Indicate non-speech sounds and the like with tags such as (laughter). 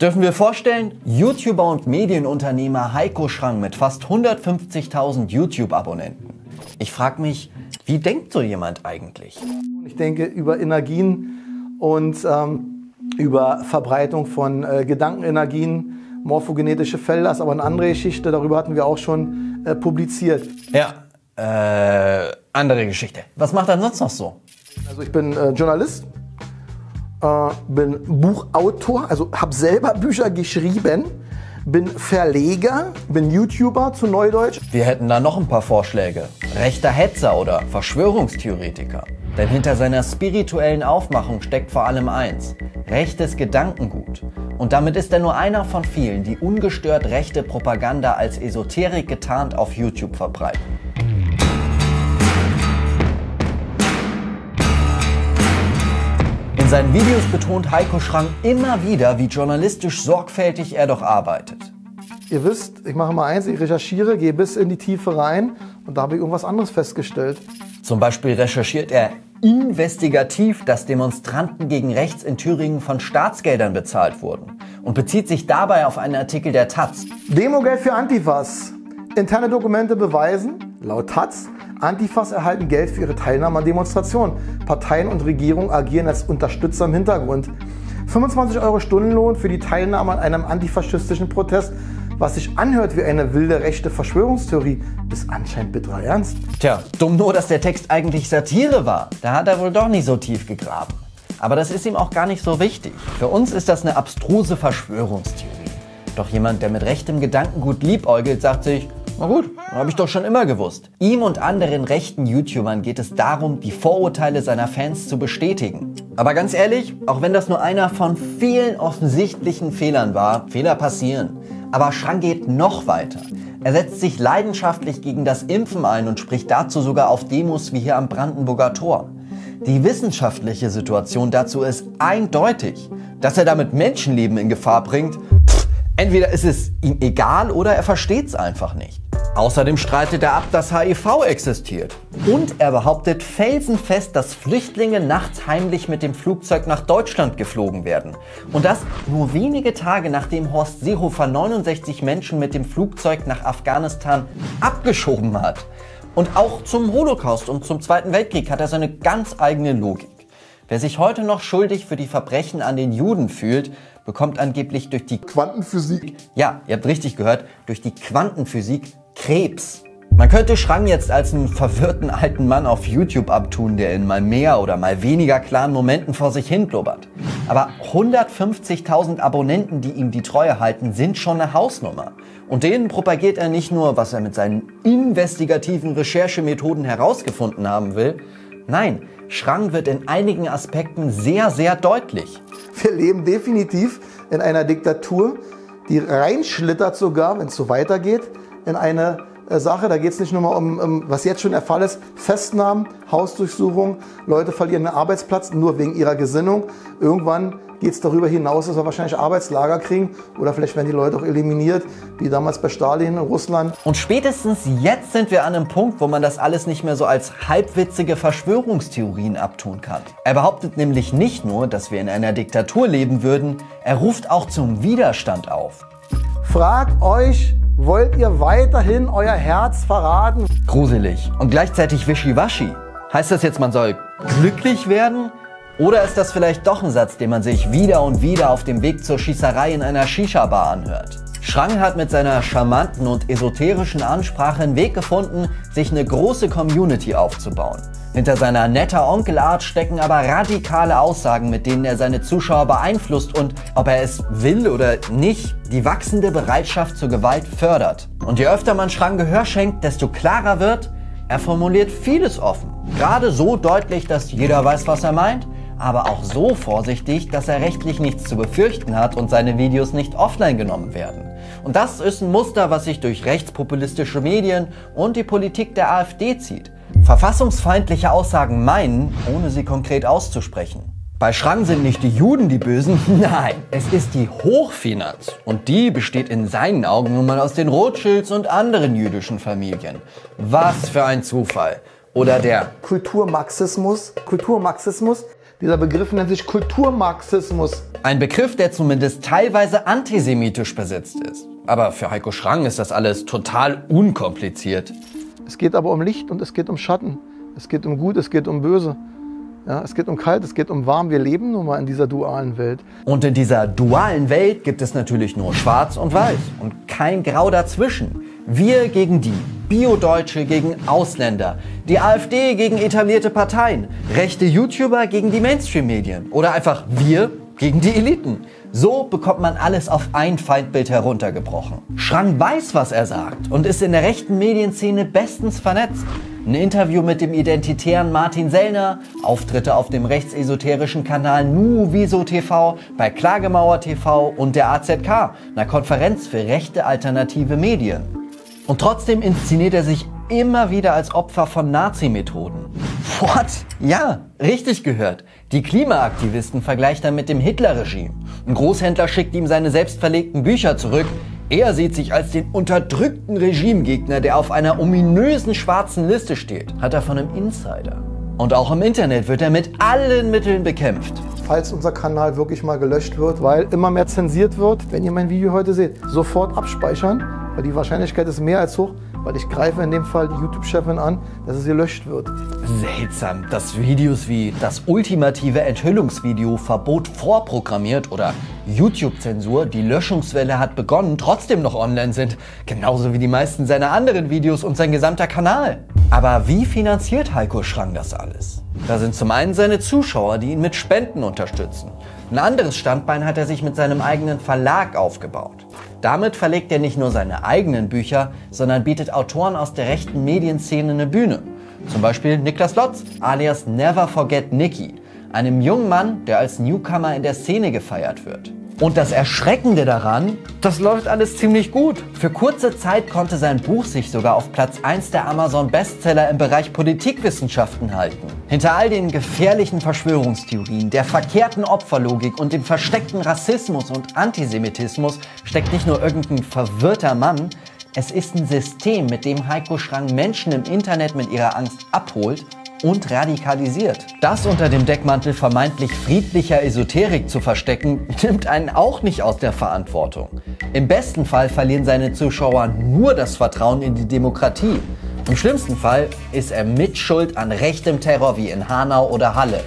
Dürfen wir vorstellen, YouTuber und Medienunternehmer Heiko Schrang mit fast 150.000 YouTube-Abonnenten. Ich frage mich, wie denkt so jemand eigentlich? Ich denke über Energien und ähm, über Verbreitung von äh, Gedankenenergien, morphogenetische Felder, ist aber eine andere Geschichte, darüber hatten wir auch schon äh, publiziert. Ja, äh, andere Geschichte. Was macht er sonst noch so? Also ich bin äh, Journalist, äh, bin Buchautor, also habe selber Bücher geschrieben, bin Verleger, bin YouTuber zu Neudeutsch. Wir hätten da noch ein paar Vorschläge. Rechter Hetzer oder Verschwörungstheoretiker. Denn hinter seiner spirituellen Aufmachung steckt vor allem eins, rechtes Gedankengut. Und damit ist er nur einer von vielen, die ungestört rechte Propaganda als Esoterik getarnt auf YouTube verbreiten. In seinen Videos betont Heiko Schrang immer wieder, wie journalistisch sorgfältig er doch arbeitet. Ihr wisst, ich mache mal eins, ich recherchiere, gehe bis in die Tiefe rein und da habe ich irgendwas anderes festgestellt. Zum Beispiel recherchiert er investigativ, dass Demonstranten gegen rechts in Thüringen von Staatsgeldern bezahlt wurden und bezieht sich dabei auf einen Artikel der Taz. Demogeld für Antifas. Interne Dokumente beweisen, laut Taz, Antifas erhalten Geld für ihre Teilnahme an Demonstrationen. Parteien und Regierungen agieren als Unterstützer im Hintergrund. 25 Euro Stundenlohn für die Teilnahme an einem antifaschistischen Protest, was sich anhört wie eine wilde rechte Verschwörungstheorie, ist anscheinend bitterer Ernst. Tja, dumm nur, dass der Text eigentlich Satire war. Da hat er wohl doch nicht so tief gegraben. Aber das ist ihm auch gar nicht so wichtig. Für uns ist das eine abstruse Verschwörungstheorie. Doch jemand, der mit rechtem Gedankengut liebäugelt, sagt sich, na gut, habe ich doch schon immer gewusst. Ihm und anderen rechten YouTubern geht es darum, die Vorurteile seiner Fans zu bestätigen. Aber ganz ehrlich, auch wenn das nur einer von vielen offensichtlichen Fehlern war, Fehler passieren. Aber Schrang geht noch weiter. Er setzt sich leidenschaftlich gegen das Impfen ein und spricht dazu sogar auf Demos wie hier am Brandenburger Tor. Die wissenschaftliche Situation dazu ist eindeutig. Dass er damit Menschenleben in Gefahr bringt, pff, entweder ist es ihm egal oder er versteht es einfach nicht. Außerdem streitet er ab, dass HIV existiert. Und er behauptet felsenfest, dass Flüchtlinge nachts heimlich mit dem Flugzeug nach Deutschland geflogen werden. Und das nur wenige Tage nachdem Horst Seehofer 69 Menschen mit dem Flugzeug nach Afghanistan abgeschoben hat. Und auch zum Holocaust und zum Zweiten Weltkrieg hat er seine ganz eigene Logik. Wer sich heute noch schuldig für die Verbrechen an den Juden fühlt, bekommt angeblich durch die Quantenphysik. Ja, ihr habt richtig gehört, durch die Quantenphysik Krebs. Man könnte Schrang jetzt als einen verwirrten alten Mann auf YouTube abtun, der in mal mehr oder mal weniger klaren Momenten vor sich hin blubbert. Aber 150.000 Abonnenten, die ihm die Treue halten, sind schon eine Hausnummer. Und denen propagiert er nicht nur, was er mit seinen investigativen Recherchemethoden herausgefunden haben will. Nein, Schrang wird in einigen Aspekten sehr, sehr deutlich. Wir leben definitiv in einer Diktatur, die reinschlittert sogar, wenn es so weitergeht, in eine äh, Sache. Da geht es nicht nur mal um, um, was jetzt schon der Fall ist, Festnahmen, Hausdurchsuchungen, Leute verlieren den Arbeitsplatz nur wegen ihrer Gesinnung. Irgendwann geht es darüber hinaus, dass wir wahrscheinlich Arbeitslager kriegen oder vielleicht werden die Leute auch eliminiert, wie damals bei Stalin in Russland. Und spätestens jetzt sind wir an einem Punkt, wo man das alles nicht mehr so als halbwitzige Verschwörungstheorien abtun kann. Er behauptet nämlich nicht nur, dass wir in einer Diktatur leben würden, er ruft auch zum Widerstand auf. Fragt euch, wollt ihr weiterhin euer Herz verraten? Gruselig und gleichzeitig wischiwaschi. Heißt das jetzt, man soll glücklich werden? Oder ist das vielleicht doch ein Satz, den man sich wieder und wieder auf dem Weg zur Schießerei in einer Shisha-Bar anhört? Schrang hat mit seiner charmanten und esoterischen Ansprache einen Weg gefunden, sich eine große Community aufzubauen. Hinter seiner netter Onkelart stecken aber radikale Aussagen, mit denen er seine Zuschauer beeinflusst und, ob er es will oder nicht, die wachsende Bereitschaft zur Gewalt fördert. Und je öfter man Schrang Gehör schenkt, desto klarer wird, er formuliert vieles offen. Gerade so deutlich, dass jeder weiß, was er meint, aber auch so vorsichtig, dass er rechtlich nichts zu befürchten hat und seine Videos nicht offline genommen werden. Und das ist ein Muster, was sich durch rechtspopulistische Medien und die Politik der AfD zieht. Verfassungsfeindliche Aussagen meinen, ohne sie konkret auszusprechen. Bei Schrang sind nicht die Juden die Bösen, (laughs) nein, es ist die Hochfinanz. Und die besteht in seinen Augen nun mal aus den Rothschilds und anderen jüdischen Familien. Was für ein Zufall. Oder der Kulturmarxismus, Kulturmarxismus, Dieser Begriff nennt sich Kulturmarxismus. Ein Begriff, der zumindest teilweise antisemitisch besetzt ist. Aber für Heiko Schrang ist das alles total unkompliziert. Es geht aber um Licht und es geht um Schatten. Es geht um Gut, es geht um Böse. Ja, es geht um kalt, es geht um warm. Wir leben nun mal in dieser dualen Welt. Und in dieser dualen Welt gibt es natürlich nur Schwarz und Weiß und kein Grau dazwischen. Wir gegen die, Bio-Deutsche gegen Ausländer, die AfD gegen etablierte Parteien, rechte YouTuber gegen die Mainstream-Medien oder einfach wir gegen die Eliten. So bekommt man alles auf ein Feindbild heruntergebrochen. Schrang weiß, was er sagt und ist in der rechten Medienszene bestens vernetzt. Ein Interview mit dem identitären Martin Sellner, Auftritte auf dem rechtsesoterischen Kanal Nuviso TV, bei Klagemauer TV und der AZK, einer Konferenz für rechte alternative Medien. Und trotzdem inszeniert er sich immer wieder als Opfer von Nazi-Methoden. What? Ja, richtig gehört. Die Klimaaktivisten vergleicht er mit dem Hitler-Regime. Ein Großhändler schickt ihm seine selbstverlegten Bücher zurück. Er sieht sich als den unterdrückten Regimegegner, der auf einer ominösen schwarzen Liste steht, hat er von einem Insider. Und auch im Internet wird er mit allen Mitteln bekämpft. Falls unser Kanal wirklich mal gelöscht wird, weil immer mehr zensiert wird, wenn ihr mein Video heute seht, sofort abspeichern weil die Wahrscheinlichkeit ist mehr als hoch, weil ich greife in dem Fall die YouTube-Chefin an, dass es gelöscht wird. Seltsam, dass Videos wie das ultimative Enthüllungsvideo Verbot vorprogrammiert oder YouTube-Zensur, die Löschungswelle hat begonnen, trotzdem noch online sind. Genauso wie die meisten seiner anderen Videos und sein gesamter Kanal. Aber wie finanziert Heiko Schrang das alles? Da sind zum einen seine Zuschauer, die ihn mit Spenden unterstützen. Ein anderes Standbein hat er sich mit seinem eigenen Verlag aufgebaut. Damit verlegt er nicht nur seine eigenen Bücher, sondern bietet Autoren aus der rechten Medienszene eine Bühne. Zum Beispiel Niklas Lotz, alias Never Forget Nicky, einem jungen Mann, der als Newcomer in der Szene gefeiert wird. Und das Erschreckende daran, das läuft alles ziemlich gut. Für kurze Zeit konnte sein Buch sich sogar auf Platz 1 der Amazon Bestseller im Bereich Politikwissenschaften halten. Hinter all den gefährlichen Verschwörungstheorien, der verkehrten Opferlogik und dem versteckten Rassismus und Antisemitismus steckt nicht nur irgendein verwirrter Mann, es ist ein System, mit dem Heiko Schrang Menschen im Internet mit ihrer Angst abholt und radikalisiert. Das unter dem Deckmantel vermeintlich friedlicher Esoterik zu verstecken, (laughs) nimmt einen auch nicht aus der Verantwortung. Im besten Fall verlieren seine Zuschauer nur das Vertrauen in die Demokratie. Im schlimmsten Fall ist er Mitschuld an rechtem Terror wie in Hanau oder Halle.